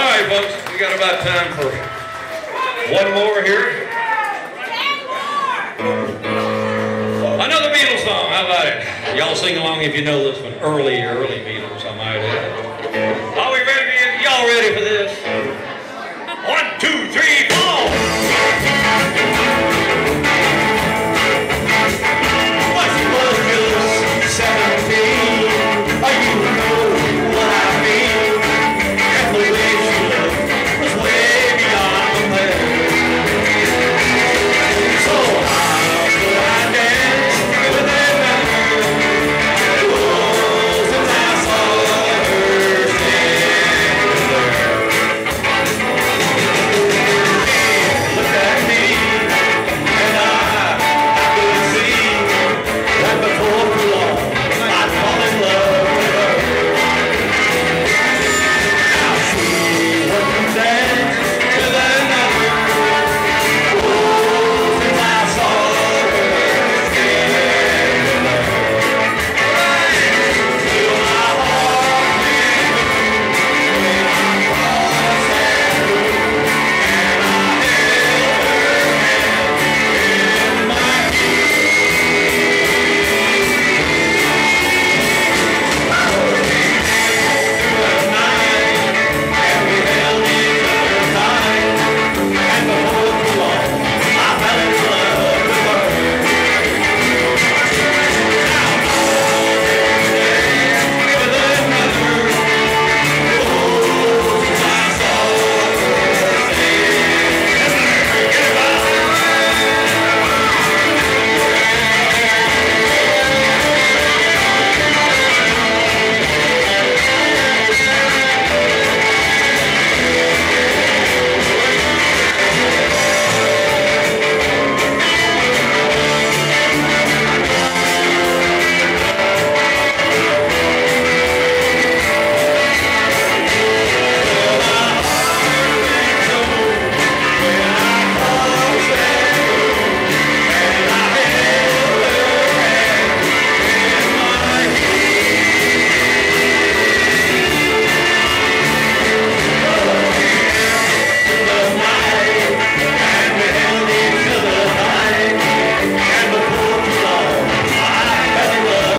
All right, folks, we got about time for one more here. Another Beatles song, how about it? Y'all sing along if you know this one. Early, early Beatles, I might add. All